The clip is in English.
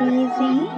Easy.